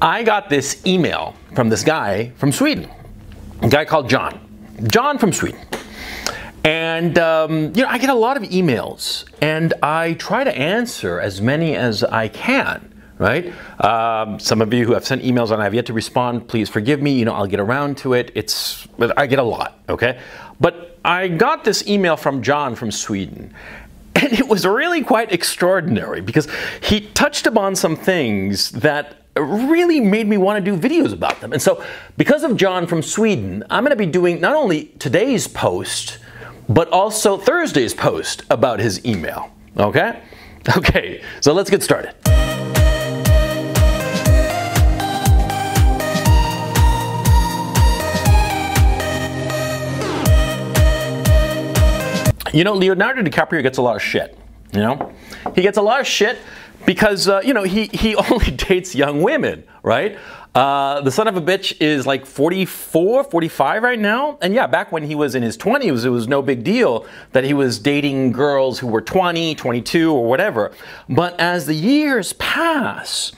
I got this email from this guy from Sweden, a guy called John. John from Sweden. And um, you know, I get a lot of emails, and I try to answer as many as I can. Right? Um, some of you who have sent emails and I have yet to respond, please forgive me. You know, I'll get around to it. It's I get a lot. Okay, but I got this email from John from Sweden, and it was really quite extraordinary because he touched upon some things that really made me want to do videos about them. And so, because of John from Sweden, I'm going to be doing not only today's post, but also Thursday's post about his email. Okay? Okay, so let's get started. You know, Leonardo DiCaprio gets a lot of shit. You know, he gets a lot of shit because uh, you know he he only dates young women, right? Uh, the son of a bitch is like 44, 45 right now. And yeah, back when he was in his 20s, it was no big deal that he was dating girls who were 20, 22, or whatever. But as the years pass,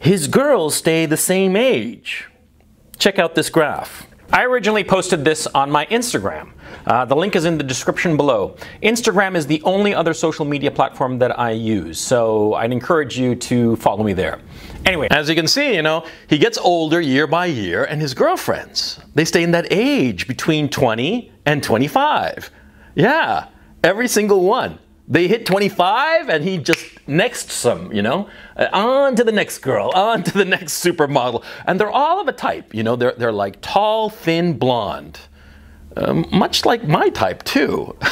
his girls stay the same age. Check out this graph. I originally posted this on my Instagram. Uh, the link is in the description below. Instagram is the only other social media platform that I use, so I'd encourage you to follow me there. Anyway, as you can see, you know, he gets older year by year, and his girlfriends, they stay in that age between 20 and 25. Yeah, every single one. They hit 25 and he just next some, you know, uh, on to the next girl, on to the next supermodel. And they're all of a type, you know, they're, they're like tall, thin, blonde. Um, much like my type, too.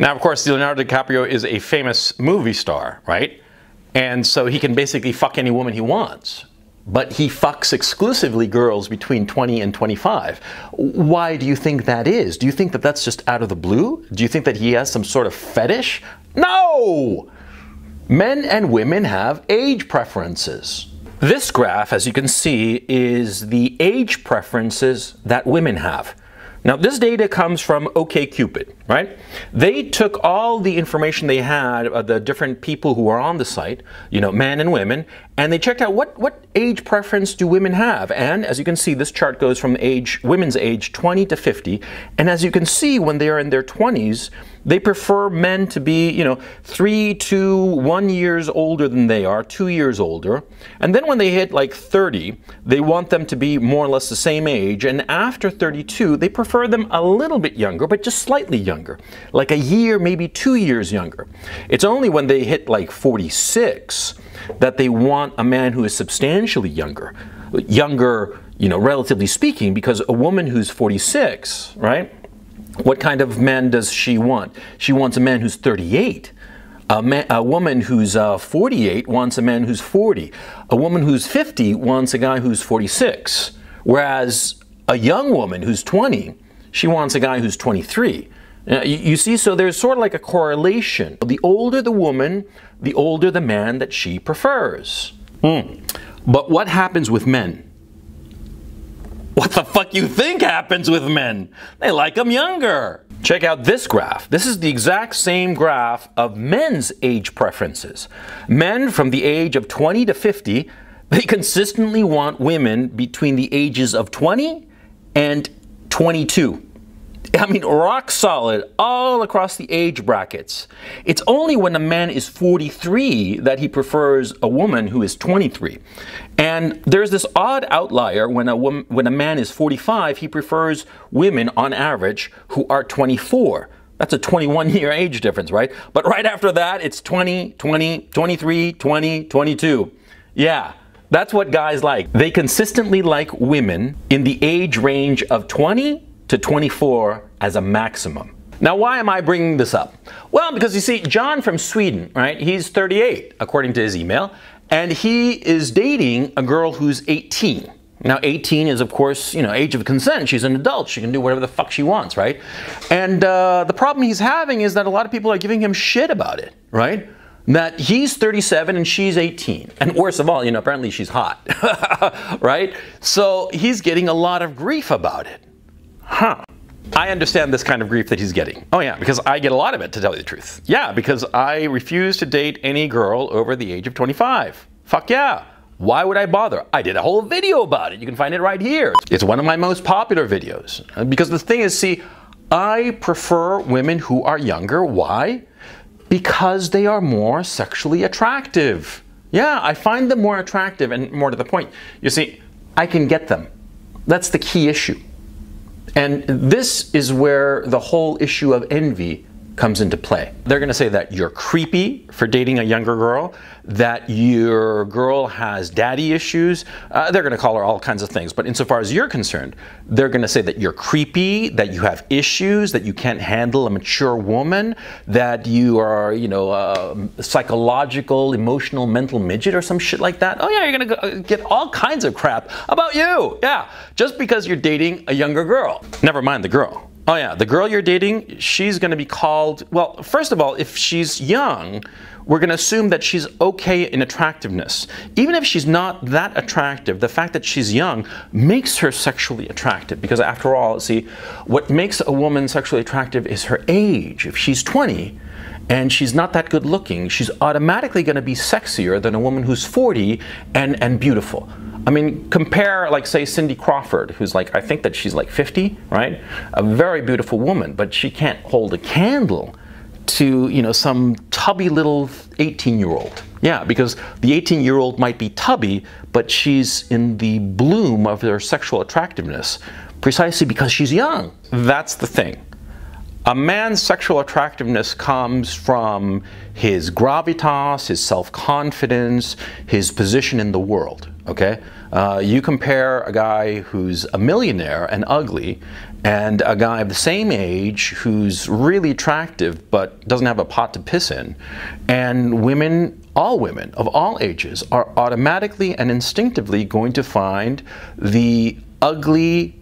now, of course, Leonardo DiCaprio is a famous movie star, right? And so he can basically fuck any woman he wants. But he fucks exclusively girls between 20 and 25. Why do you think that is? Do you think that that's just out of the blue? Do you think that he has some sort of fetish? No! Men and women have age preferences. This graph, as you can see, is the age preferences that women have. Now, this data comes from OKCupid, right? They took all the information they had of the different people who are on the site, you know, men and women, and they checked out what, what age preference do women have. And as you can see, this chart goes from age women's age 20 to 50. And as you can see, when they are in their 20s, they prefer men to be, you know, three to one years older than they are, two years older. And then when they hit like 30, they want them to be more or less the same age. And after 32, they prefer them a little bit younger, but just slightly younger, like a year, maybe two years younger. It's only when they hit like 46 that they want a man who is substantially younger. Younger, you know, relatively speaking, because a woman who's 46, right? What kind of man does she want? She wants a man who's 38. A, man, a woman who's uh, 48 wants a man who's 40. A woman who's 50 wants a guy who's 46. Whereas a young woman who's 20, she wants a guy who's 23. you, you see, so there's sort of like a correlation. The older the woman, the older the man that she prefers. Mm. But what happens with men? What the fuck you think happens with men? They like them younger. Check out this graph. This is the exact same graph of men's age preferences. Men from the age of 20 to 50, they consistently want women between the ages of 20 and 22. I mean, rock solid all across the age brackets. It's only when a man is 43 that he prefers a woman who is 23. And there's this odd outlier when a woman, when a man is 45, he prefers women on average who are 24. That's a 21 year age difference, right? But right after that, it's 20, 20, 23, 20, 22. Yeah. That's what guys like. They consistently like women in the age range of 20 to 24 as a maximum. Now, why am I bringing this up? Well, because you see, John from Sweden, right? He's 38, according to his email, and he is dating a girl who's 18. Now, 18 is, of course, you know, age of consent. She's an adult. She can do whatever the fuck she wants, right? And uh, the problem he's having is that a lot of people are giving him shit about it, right? That he's 37 and she's 18. And worst of all, you know, apparently she's hot, right? So he's getting a lot of grief about it. Huh. I understand this kind of grief that he's getting. Oh yeah, because I get a lot of it, to tell you the truth. Yeah, because I refuse to date any girl over the age of 25. Fuck yeah. Why would I bother? I did a whole video about it. You can find it right here. It's one of my most popular videos. Uh, because the thing is, see, I prefer women who are younger. Why? Because they are more sexually attractive. Yeah, I find them more attractive and more to the point. You see, I can get them. That's the key issue. And this is where the whole issue of envy comes into play. They're going to say that you're creepy for dating a younger girl, that your girl has daddy issues. Uh, they're going to call her all kinds of things. But insofar as you're concerned, they're going to say that you're creepy, that you have issues, that you can't handle a mature woman, that you are, you know, a psychological, emotional, mental midget or some shit like that. Oh, yeah, you're going to uh, get all kinds of crap about you. Yeah, just because you're dating a younger girl. Never mind the girl. Oh yeah, the girl you're dating, she's going to be called, well, first of all, if she's young, we're going to assume that she's okay in attractiveness. Even if she's not that attractive, the fact that she's young makes her sexually attractive because after all, see, what makes a woman sexually attractive is her age. If she's 20, and she's not that good looking, she's automatically going to be sexier than a woman who's 40 and, and beautiful. I mean, compare, like, say, Cindy Crawford, who's like, I think that she's like 50, right? A very beautiful woman, but she can't hold a candle to, you know, some tubby little 18 year old. Yeah, because the 18 year old might be tubby, but she's in the bloom of her sexual attractiveness precisely because she's young. That's the thing. A man's sexual attractiveness comes from his gravitas, his self confidence, his position in the world. Okay? Uh, you compare a guy who's a millionaire and ugly and a guy of the same age who's really attractive but doesn't have a pot to piss in, and women, all women of all ages, are automatically and instinctively going to find the ugly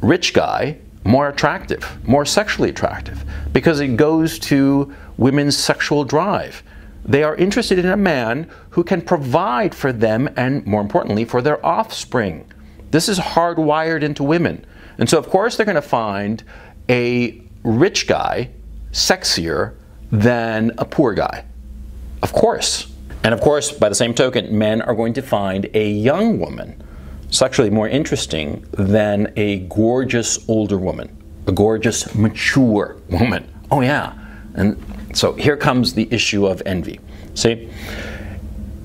rich guy more attractive, more sexually attractive, because it goes to women's sexual drive. They are interested in a man who can provide for them and, more importantly, for their offspring. This is hardwired into women. And so, of course, they're going to find a rich guy sexier than a poor guy. Of course. And of course, by the same token, men are going to find a young woman sexually more interesting than a gorgeous older woman, a gorgeous mature woman. Oh, yeah. And so here comes the issue of envy. See,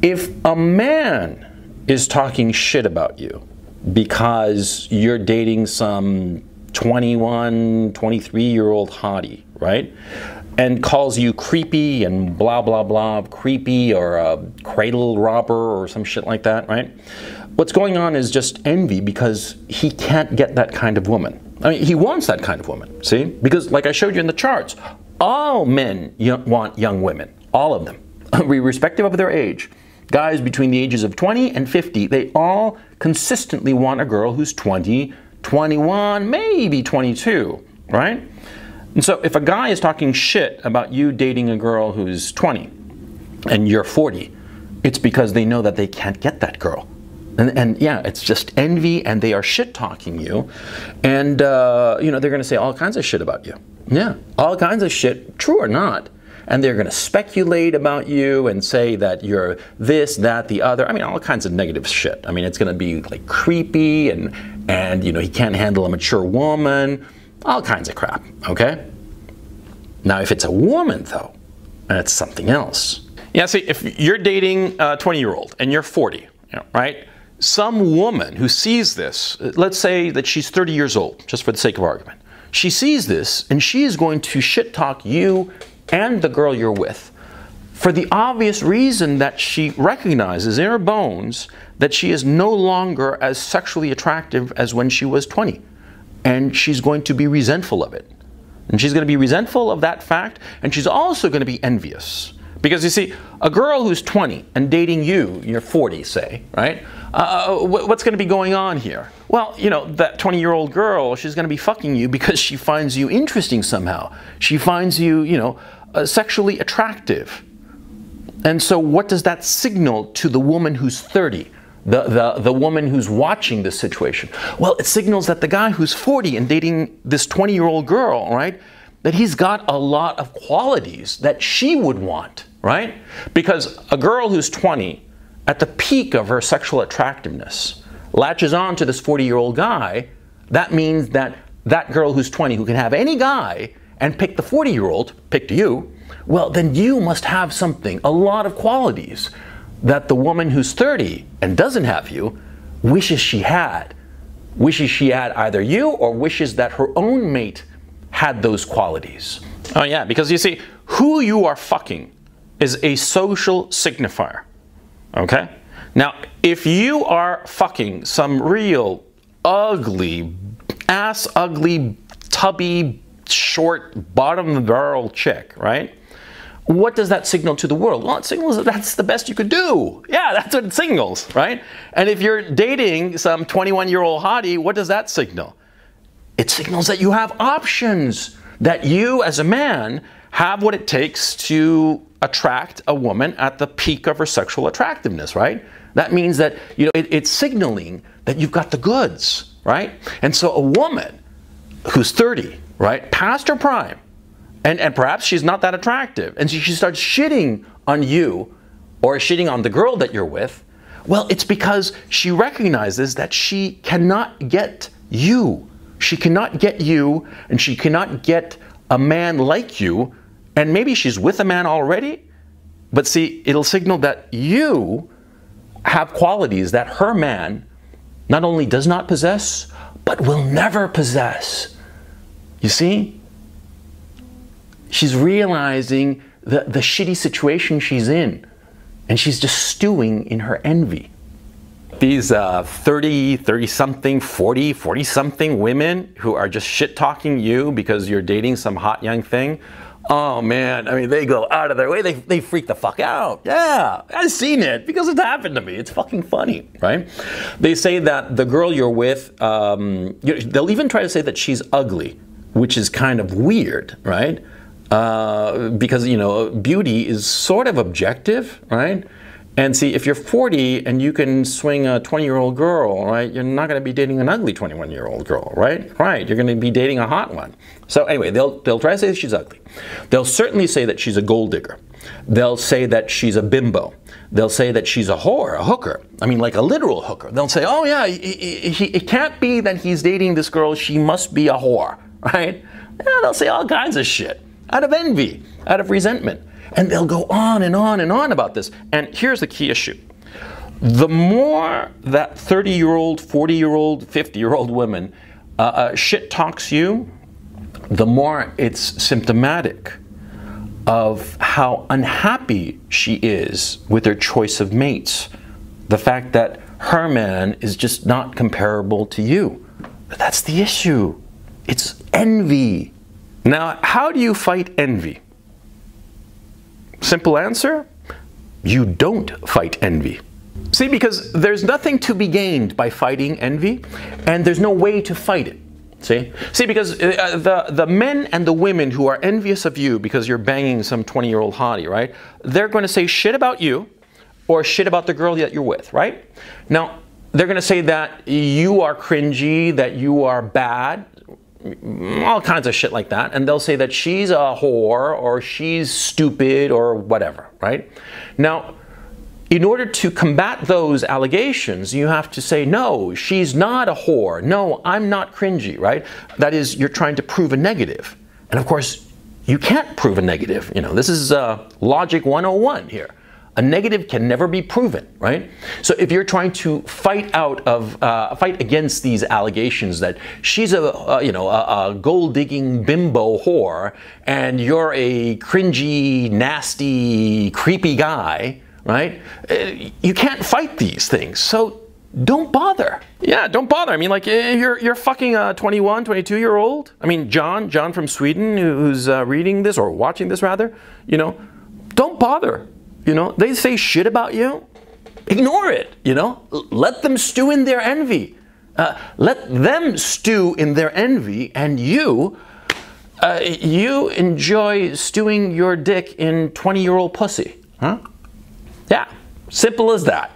if a man is talking shit about you because you're dating some 21, 23 year old hottie, right? And calls you creepy and blah, blah, blah, creepy or a cradle robber or some shit like that, right? What's going on is just envy because he can't get that kind of woman. I mean, he wants that kind of woman, see? Because, like I showed you in the charts, all men want young women, all of them, irrespective of their age. Guys between the ages of 20 and 50, they all consistently want a girl who's 20, 21, maybe 22, right? And so if a guy is talking shit about you dating a girl who's 20 and you're 40, it's because they know that they can't get that girl. And, and, yeah, it's just envy, and they are shit talking you, and uh, you know they're going to say all kinds of shit about you. Yeah, all kinds of shit, true or not. And they're going to speculate about you and say that you're this, that, the other. I mean, all kinds of negative shit. I mean, it's going to be like creepy, and and you know he can't handle a mature woman, all kinds of crap. Okay. Now, if it's a woman though, that's something else. Yeah, see, if you're dating a 20 year old and you're 40, you know, right? Some woman who sees this, uh, let's say that she's 30 years old, just for the sake of argument, she sees this and she is going to shit talk you and the girl you're with for the obvious reason that she recognizes in her bones that she is no longer as sexually attractive as when she was 20. And she's going to be resentful of it. And she's going to be resentful of that fact, and she's also going to be envious. Because you see, a girl who's 20 and dating you, you're 40, say, right? Uh, uh what's going to be going on here? Well, you know, that 20 year old girl, she's going to be fucking you because she finds you interesting somehow. She finds you, you know, uh, sexually attractive. And so, what does that signal to the woman who's 30? The, the, the woman who's watching this situation? Well, it signals that the guy who's 40 and dating this 20 year old girl, right, that he's got a lot of qualities that she would want, right? Because a girl who's 20 at the peak of her sexual attractiveness, latches on to this 40 year old guy, that means that that girl who's 20 who can have any guy and pick the 40 year old, picked you, well, then you must have something, a lot of qualities that the woman who's 30 and doesn't have you wishes she had. Wishes she had either you or wishes that her own mate had those qualities. Oh, yeah, because you see, who you are fucking is a social signifier. Okay? Now, if you are fucking some real ugly, ass ugly, tubby, short, bottom of the barrel chick, right? What does that signal to the world? Well, it signals that that's the best you could do. Yeah, that's what it signals, right? And if you're dating some 21 year old hottie, what does that signal? It signals that you have options, that you as a man have what it takes to attract a woman at the peak of her sexual attractiveness, right? That means that you know it, it's signaling that you've got the goods, right? And so a woman who's 30, right, past her prime, and, and perhaps she's not that attractive, and she, she starts shitting on you or shitting on the girl that you're with, well, it's because she recognizes that she cannot get you. She cannot get you, and she cannot get a man like you, and maybe she's with a man already, but see, it'll signal that you have qualities that her man not only does not possess, but will never possess. You see? She's realizing the, the shitty situation she's in, and she's just stewing in her envy. These uh, 30, 30 something, 40, 40 something women who are just shit talking you because you're dating some hot young thing Oh man, I mean, they go out of their way. They, they freak the fuck out. Yeah, I've seen it because it's happened to me. It's fucking funny, right? They say that the girl you're with, um, they'll even try to say that she's ugly, which is kind of weird, right? Uh, because, you know, beauty is sort of objective, right? And see, if you're 40 and you can swing a 20 year old girl, right, you're not going to be dating an ugly 21 year old girl, right? Right, you're going to be dating a hot one. So, anyway, they'll, they'll try to say she's ugly. They'll certainly say that she's a gold digger. They'll say that she's a bimbo. They'll say that she's a whore, a hooker. I mean, like a literal hooker. They'll say, oh, yeah, it can't be that he's dating this girl. She must be a whore, right? Yeah, they'll say all kinds of shit out of envy, out of resentment. And they'll go on and on and on about this. And here's the key issue the more that 30 year old, 40 year old, 50 year old woman uh, uh, shit talks you, the more it's symptomatic of how unhappy she is with her choice of mates. The fact that her man is just not comparable to you. That's the issue. It's envy. Now, how do you fight envy? Simple answer you don't fight envy. See, because there's nothing to be gained by fighting envy, and there's no way to fight it. See? See, because uh, the, the men and the women who are envious of you because you're banging some 20 year old hottie, right? They're going to say shit about you or shit about the girl that you're with, right? Now, they're going to say that you are cringy, that you are bad, all kinds of shit like that. And they'll say that she's a whore or she's stupid or whatever, right? Now, in order to combat those allegations, you have to say, no, she's not a whore. No, I'm not cringy, right? That is, you're trying to prove a negative. And of course, you can't prove a negative. You know, this is uh, logic 101 here. A negative can never be proven, right? So if you're trying to fight out of, uh, fight against these allegations that she's a, uh, you know, a, a gold digging bimbo whore and you're a cringy, nasty, creepy guy, right? Uh, you can't fight these things. So don't bother. Yeah, don't bother. I mean, like, eh, you're, you're fucking a 21, 22 year old. I mean, John, John from Sweden, who's uh, reading this or watching this rather, you know, don't bother. You know, they say shit about you. Ignore it, you know. Let them stew in their envy. Uh, let them stew in their envy, and you, uh, you enjoy stewing your dick in 20 year old pussy. Huh? Yeah, simple as that.